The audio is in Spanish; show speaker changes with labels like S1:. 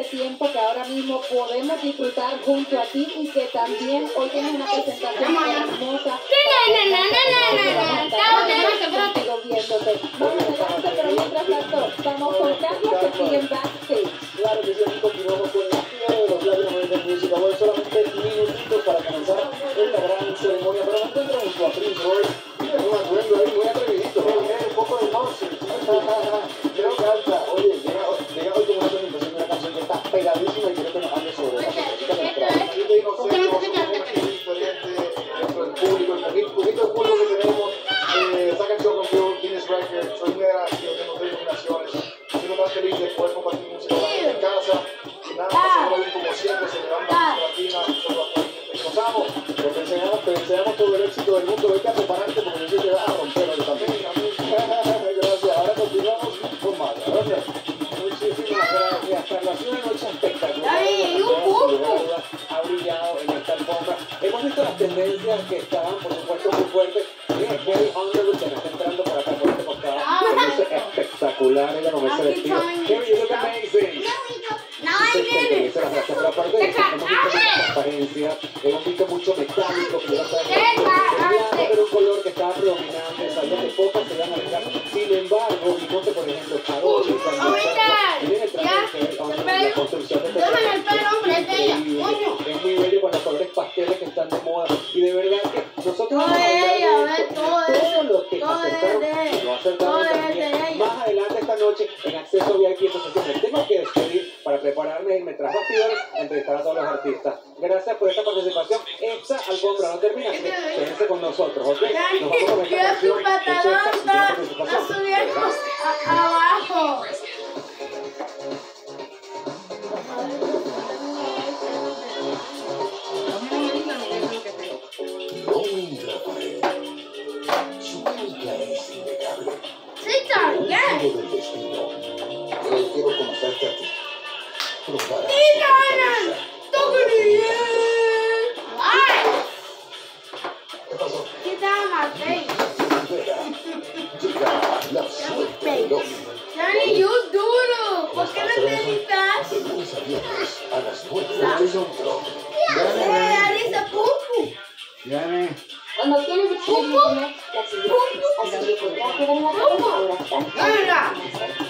S1: este tiempo que ahora mismo podemos disfrutar junto a ti y que también hoy tienes una presentación hermosa. Vamos adelante, pero mientras tanto, estamos con Carlos que sigue en backstage.
S2: Claro que sí, aquí continuamos con la actividad de los Latin American Music Awards. Solamente minutitos para comenzar esta gran ceremonia. Pero me encuentro junto a Prince Royce. Mira, un atuendo ahí muy atrevidito. Un poco de noche. Encanta. Oye,
S3: Agradecido, tengo tres nominaciones. Estoy tan feliz de poder compartir música en casa. Y nada, pasamos bien como siempre, celebrando música latina. Nosotros nos gozamos.
S2: Pues te deseamos, te deseamos todo el éxito del mundo. Vete a prepararte porque yo sé que vas a romper hoy también. Gracias. Ahora continuamos con más. Gracias. Muchísimas gracias, Carlos. Ha sido noche espectacular.
S4: Ay, un poco.
S2: Brillado en esta alfombra. Hemos visto las tendencias que estaban, por supuesto, muy fuertes. Mira, amazing.
S4: No, I didn't.
S2: Pero aparte de hemos visto mucha transparencia, visto mucho metálico, pero un color que estaba predominante, sabía que pocas se iban a. Sin embargo, Bimonte, por ejemplo,
S4: ya,
S2: la construcción de este
S4: es
S2: muy bello con los colores pasteles que están de moda. Y de verdad que nosotros
S4: Todo es ella,
S2: los que no acertaron noche en acceso VIP, entonces me tengo que despedir para prepararme y me tras bastidores a entrevistar a todos los artistas. Gracias por esta participación. Esta alfombra no termina, así que quédense con nosotros, ¿ok? Nos vamos con esta canción
S4: su
S2: de participación.
S4: abajo.
S5: Su química es innegable.
S4: Sí, también.
S5: Todo del destino. Yo quiero conocerte a ti. Probar a
S4: Sí, Donna. Tocally. Ay,
S5: ¿Qué pasó?
S4: ¿qué tal, Matei?
S5: Espera. Llega la suerte de Romy.
S4: Dani, yo duro. ¿Por qué no te editas?
S5: De lunes a viernes a las 9 de centro.
S4: Eh, Dani, se pupu.
S1: Cuando tienes experiencia, la siguiente, así